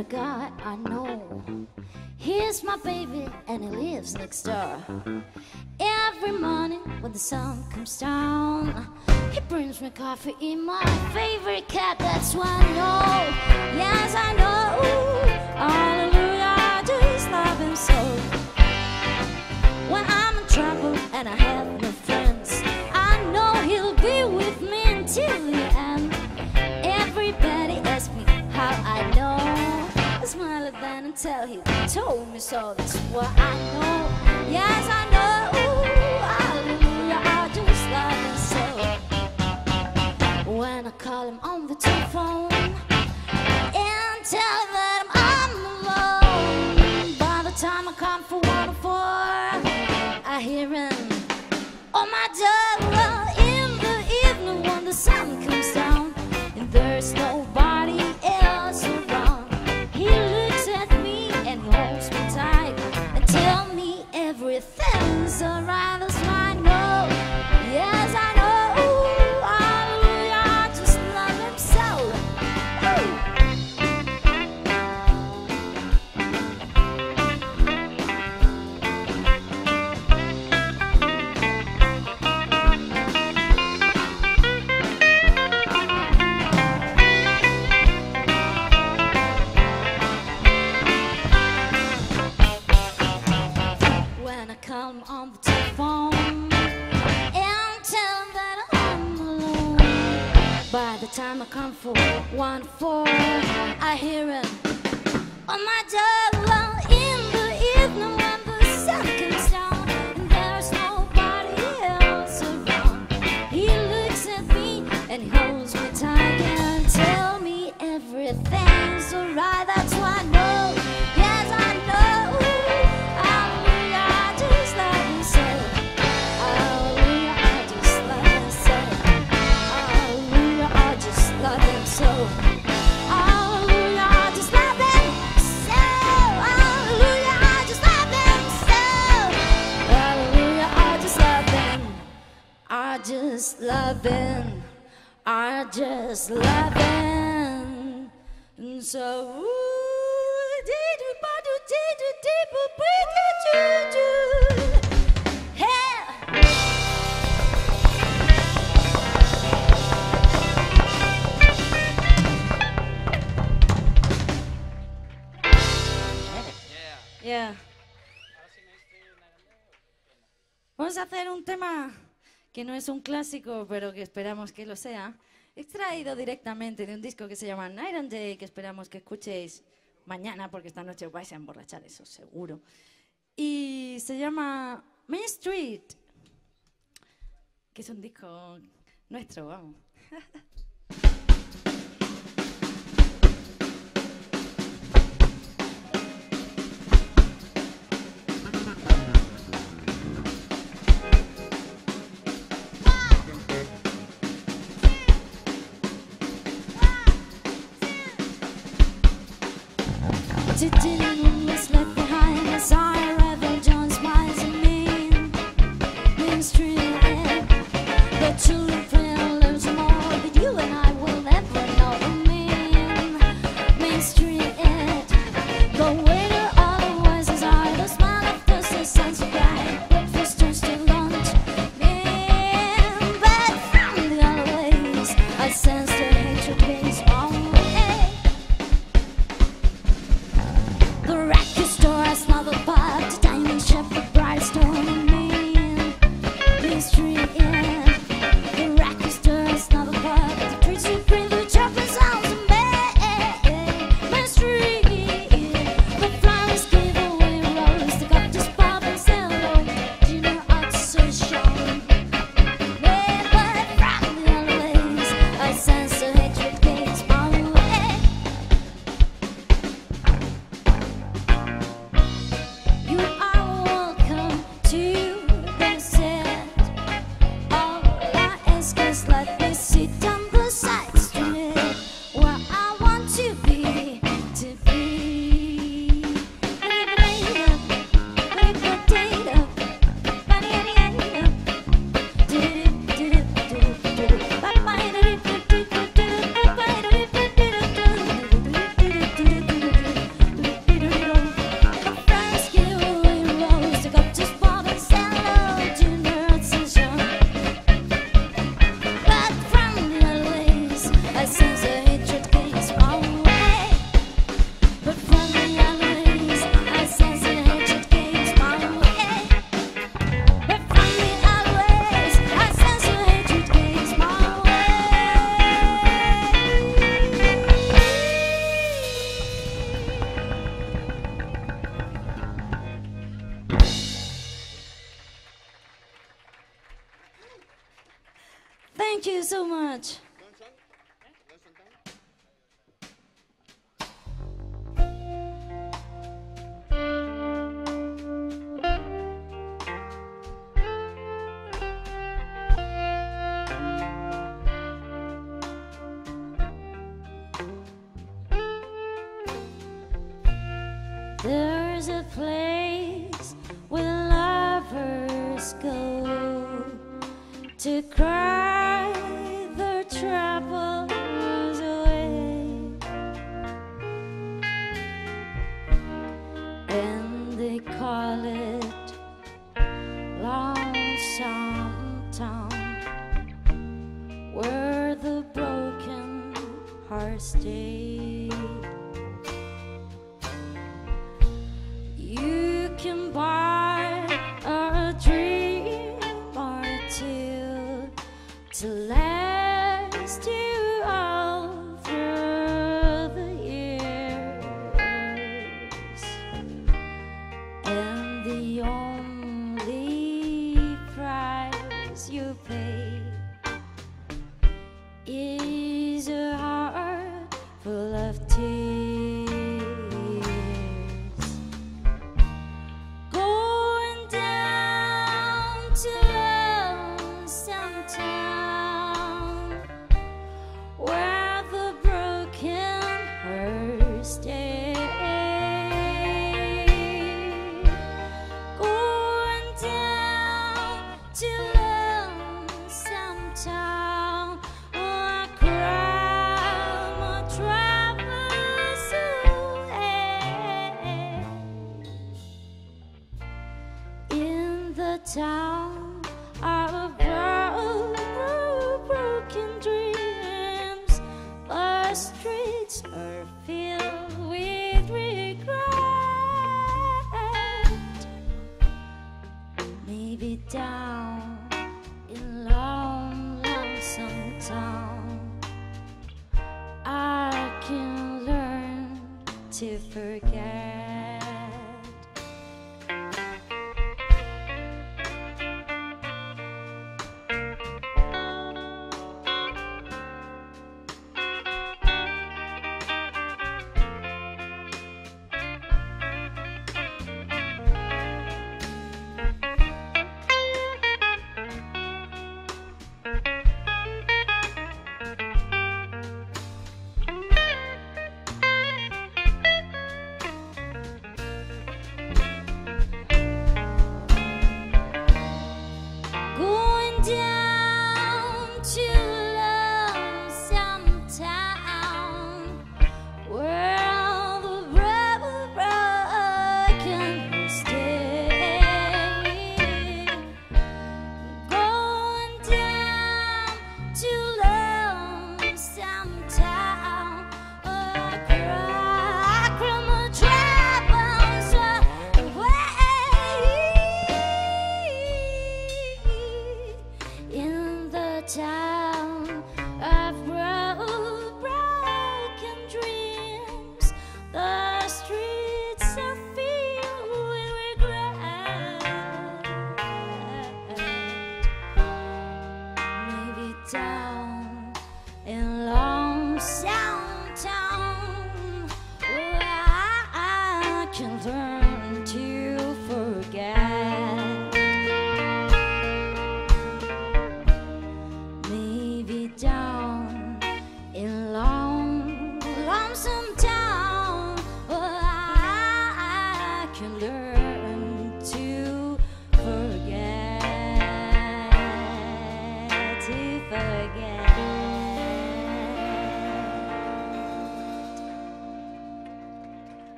a guy I know. Here's my baby, and he lives next door. Every morning when the sun comes down, he brings me coffee in my favorite cup. That's why I know, yes I know. Hallelujah, I just love him so. When I'm in trouble and I have no tell he told me so. That's what I know. Yes, I know. Hallelujah, I just love him so. When I call him on the telephone time I come for one four, I hear him on my door loving are just loving. And so, ooh, did you, but you did you, did? Yeah. Vamos fazer um tema que no es un clásico, pero que esperamos que lo sea, extraído directamente de un disco que se llama Night and Day, que esperamos que escuchéis mañana, porque esta noche os vais a emborrachar, eso seguro. Y se llama Main Street, que es un disco nuestro, vamos. Thank you so much.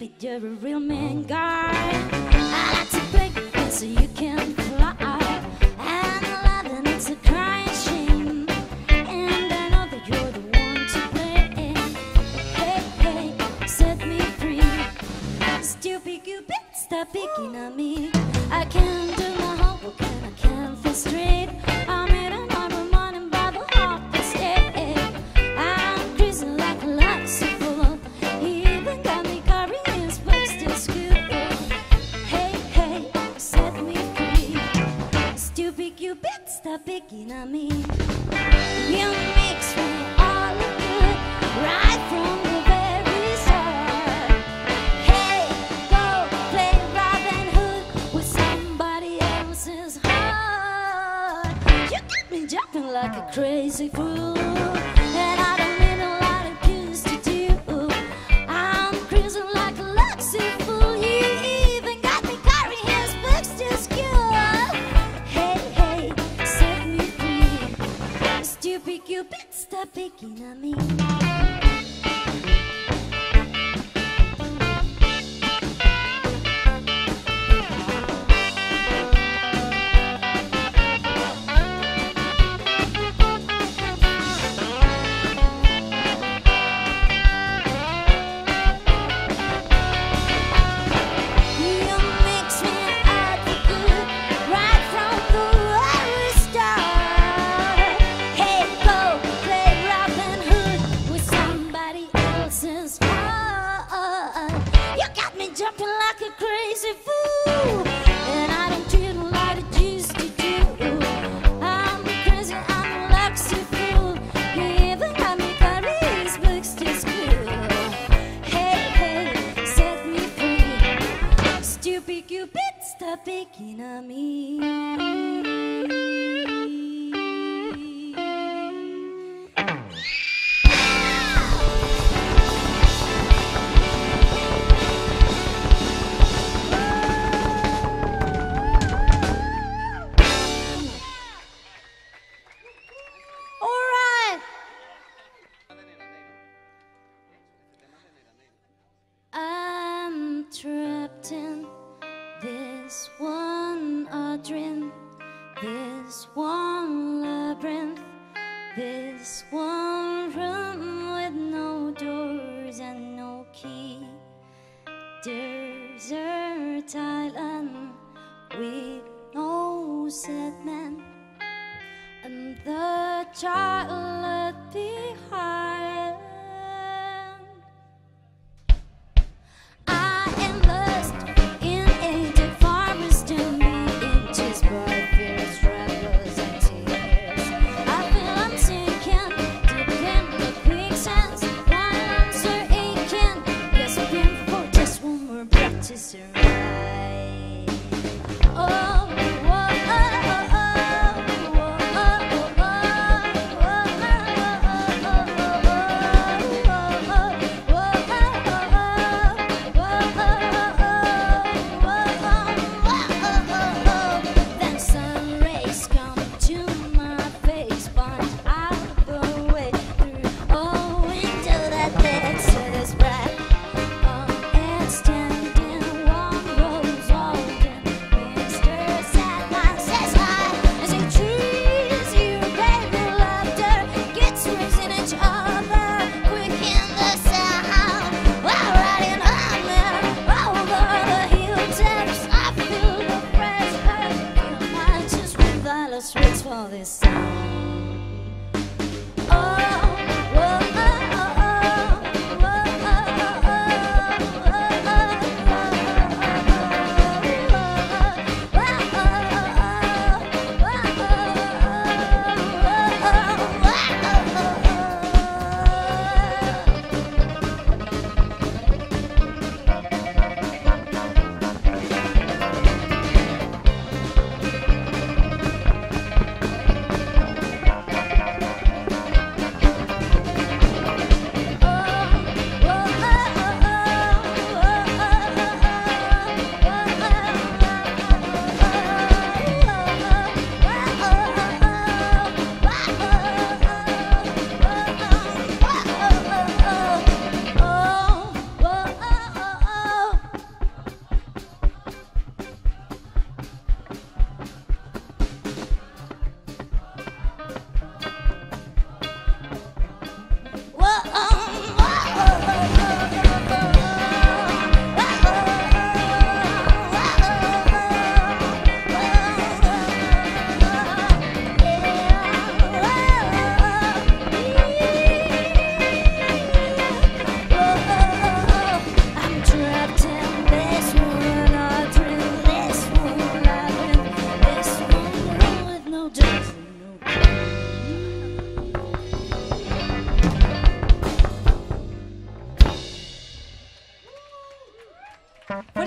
Cupid, you're a real man guy.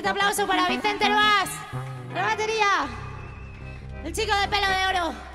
Fuerte aplauso para Vicente Herbás, la batería, el chico de pelo de oro.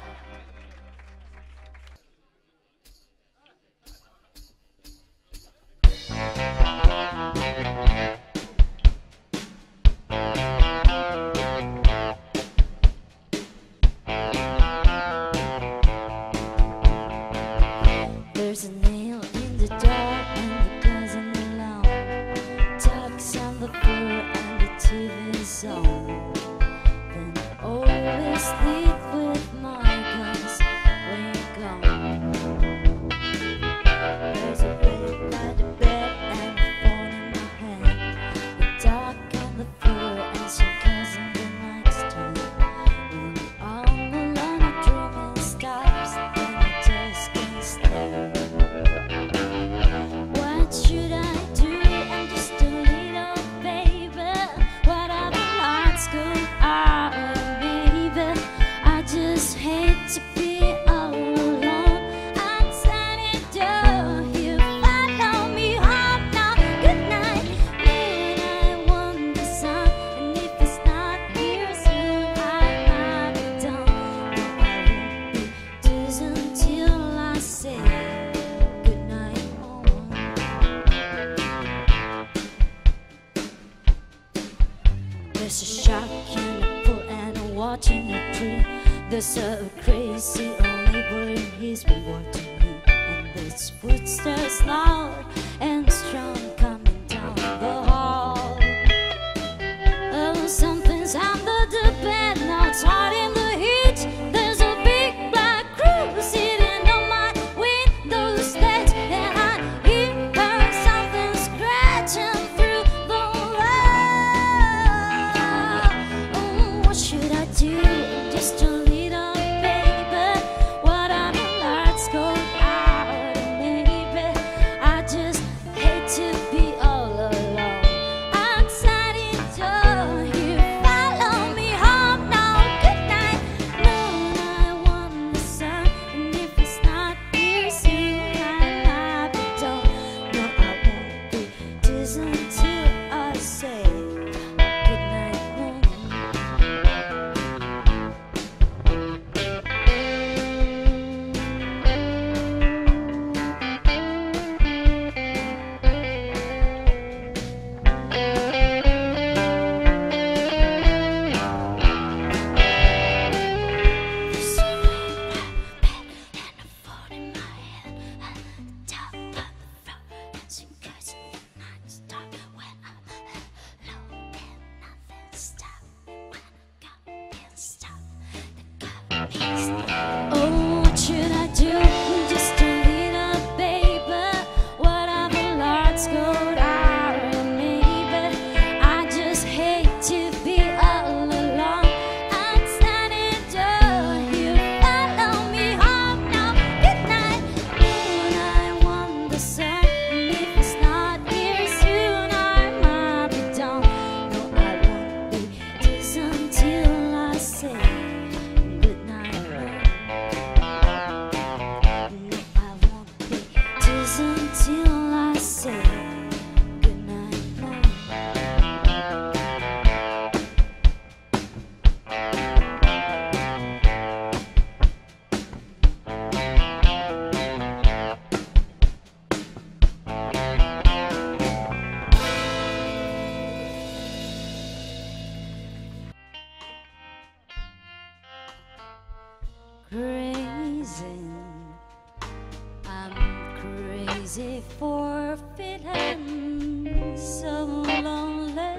crazy for feeling so lonely.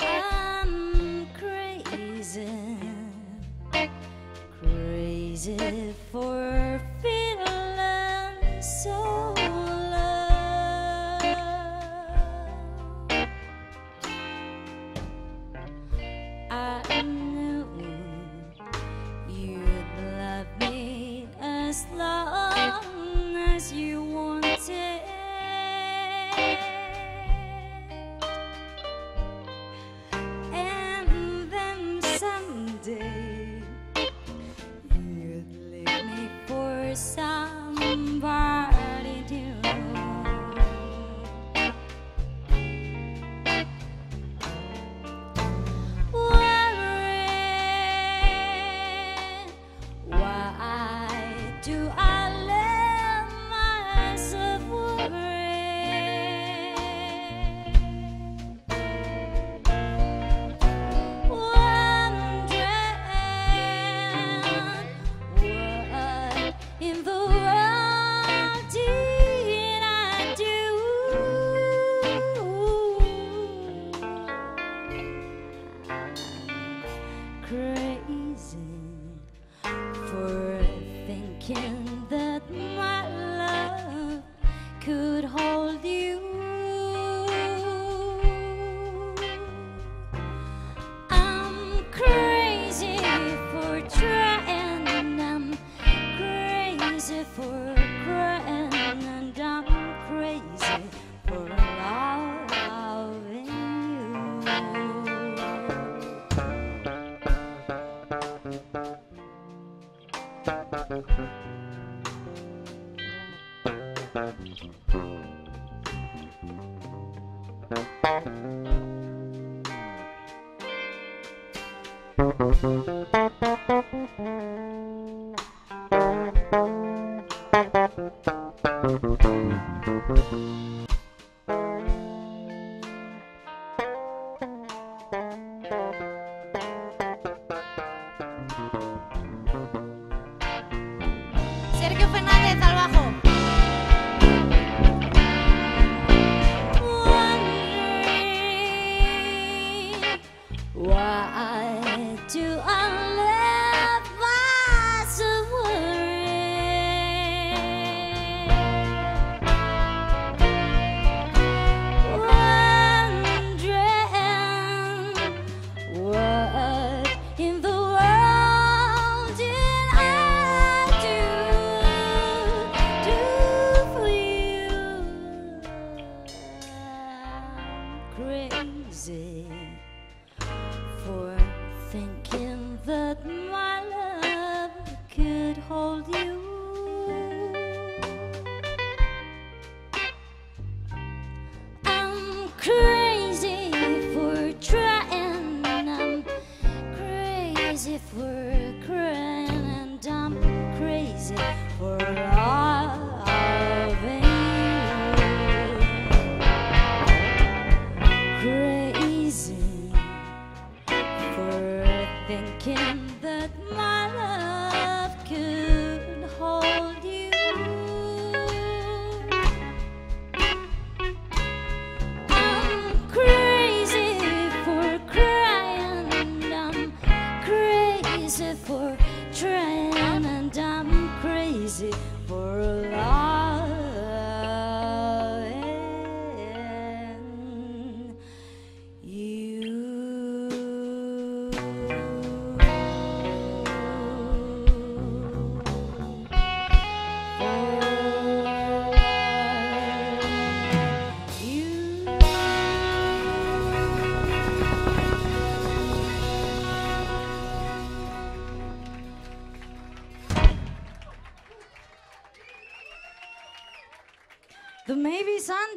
I'm crazy, crazy for.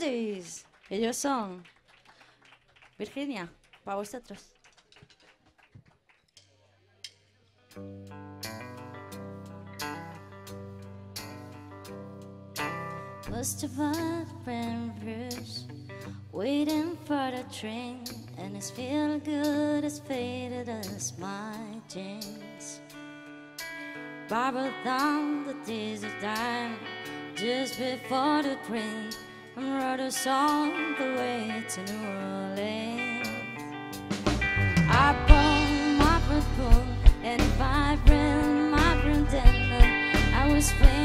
grandes. Ellos son Virginia, para vosotros. Most of us friend Bruce Waiting for the train And it's feel good as faded as my jeans the days of time Just before the train and wrote a song the way to New Orleans. I pulled my friend and vibrant, my friend I was playing.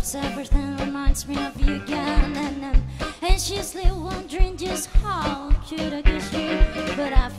everything reminds me of you again And I'm anxiously wondering just how could I get you But I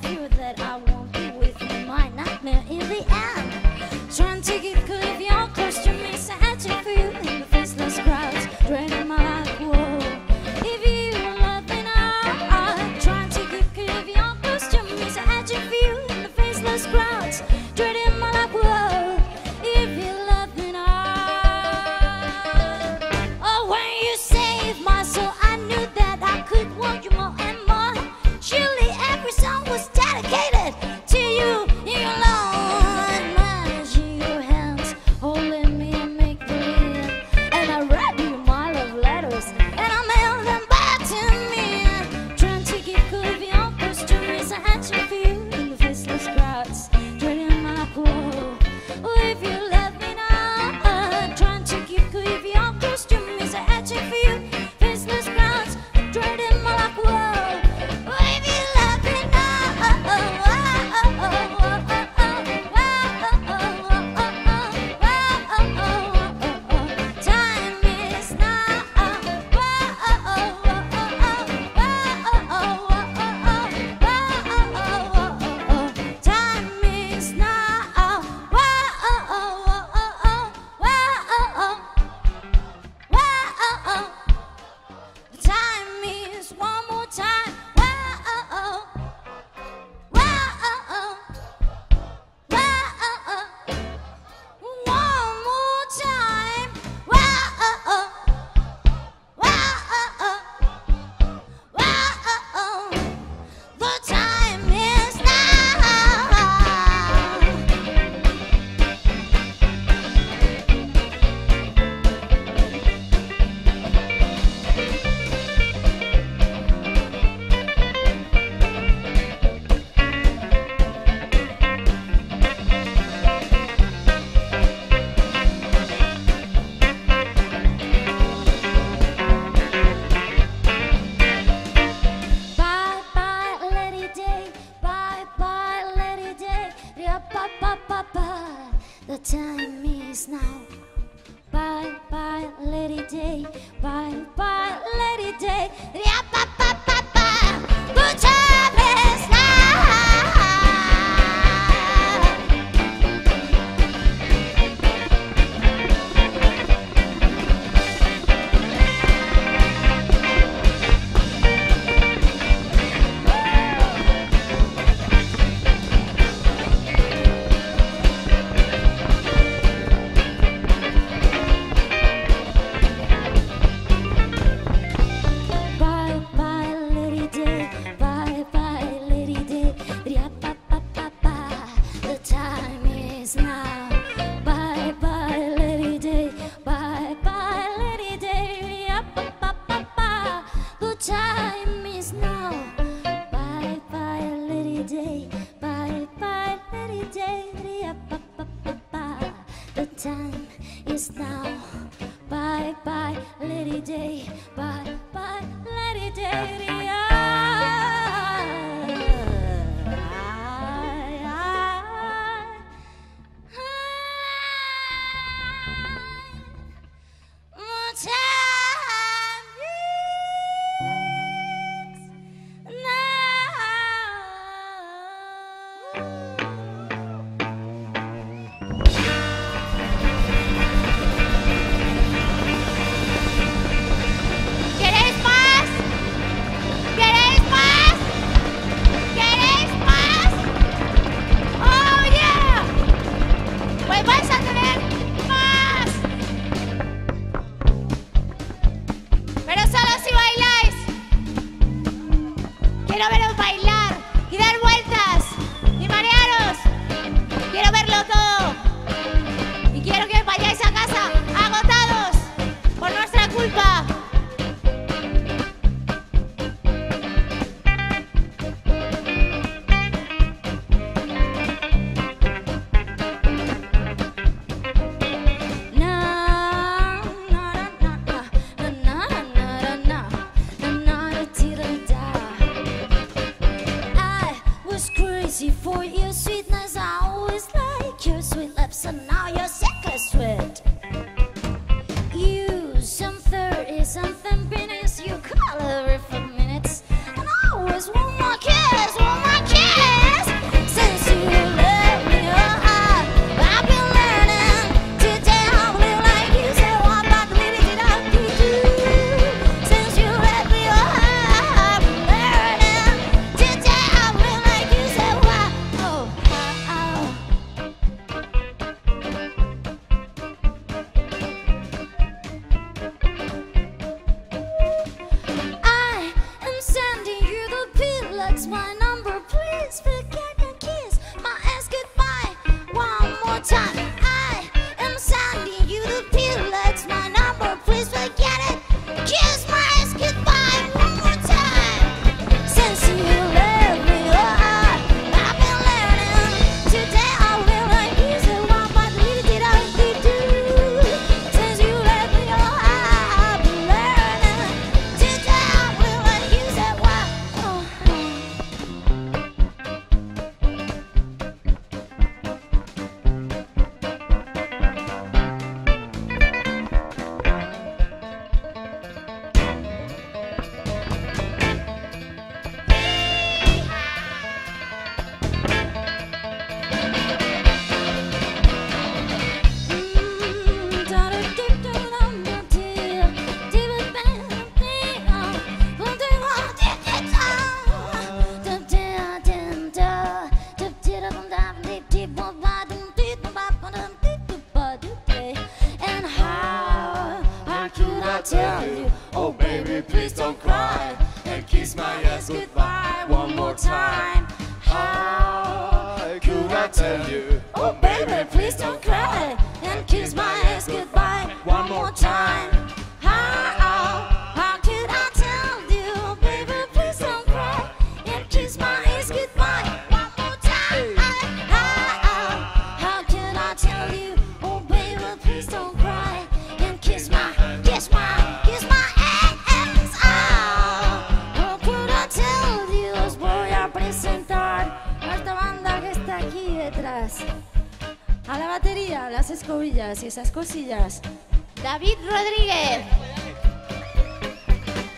David Rodríguez.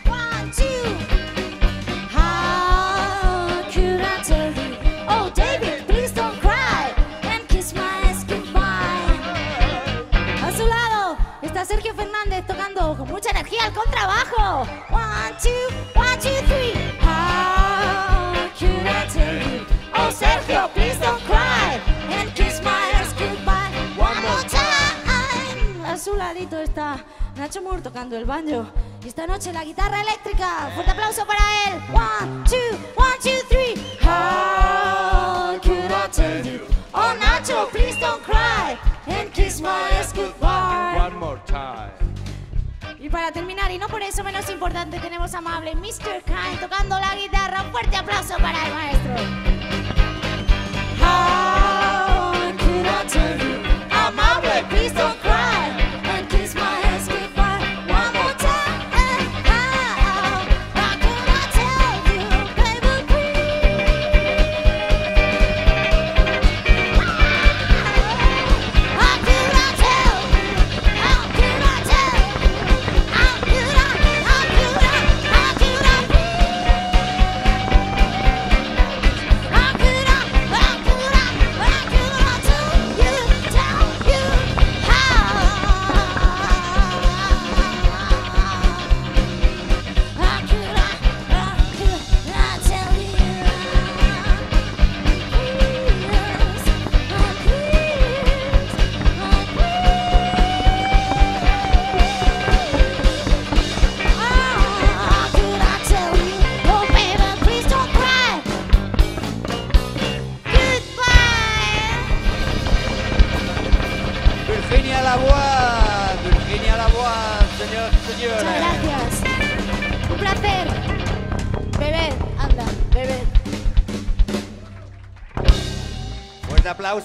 One, two. How could I tell you? Oh, David, please don't cry and kiss my ass goodbye. A su lado está Sergio Fernández tocando con mucha energía el contrabajo. One, two, one, two, three. How could I tell you? Oh, Sergio, please don't cry ladito está Nacho Moore tocando el banjo. Y esta noche la guitarra eléctrica. Fuerte aplauso para él. One, two, one, two, three. How could I tell you? Oh, Nacho, please don't cry and kiss my ass goodbye. One more time. Y para terminar, y no por eso menos importante, tenemos a amable Mr. Kind tocando la guitarra. Fuerte aplauso para el maestro. How could I tell you?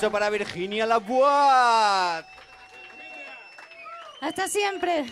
Para Virginia Lavoie. Hasta siempre.